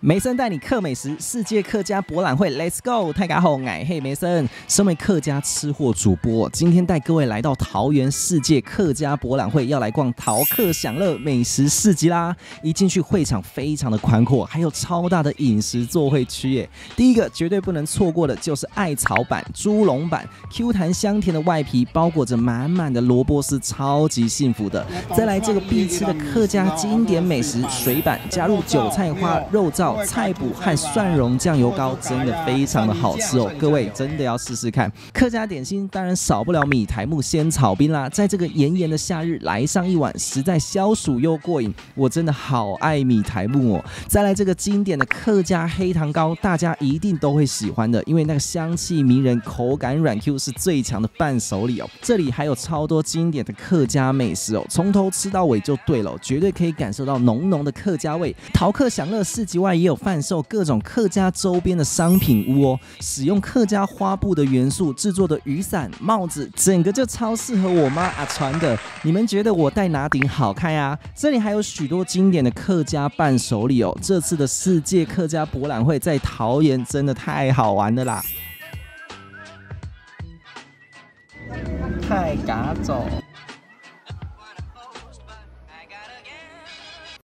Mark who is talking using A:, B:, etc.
A: 梅森带你客美食，世界客家博览会，Let's go！太家好，矮嘿梅森，身为客家吃货主播，今天带各位来到桃园世界客家博览会，要来逛桃客享乐美食市集啦！一进去会场非常的宽阔，还有超大的饮食座会区耶。第一个绝对不能错过的就是艾草版、猪笼版，Q 弹香甜的外皮包裹着满满的萝卜丝，超级幸福的。再来这个必吃的客家经典美食水板，加入韭菜花、肉燥。菜脯和蒜蓉酱油膏真的非常的好吃哦，各位真的要试试看。客家点心当然少不了米苔木鲜草冰啦，在这个炎炎的夏日来上一碗，实在消暑又过瘾。我真的好爱米苔木哦。再来这个经典的客家黑糖糕，大家一定都会喜欢的，因为那个香气迷人，口感软 Q 是最强的伴手礼哦。这里还有超多经典的客家美食哦，从头吃到尾就对了，绝对可以感受到浓浓的客家味。淘客享乐市集外。也有贩售各种客家周边的商品屋哦，使用客家花布的元素制作的雨伞、帽子，整个就超适合我妈啊穿的。你们觉得我戴哪顶好看呀？这里还有许多经典的客家伴手礼哦。这次的世界客家博览会在桃园真的太好玩了啦！太嘎走。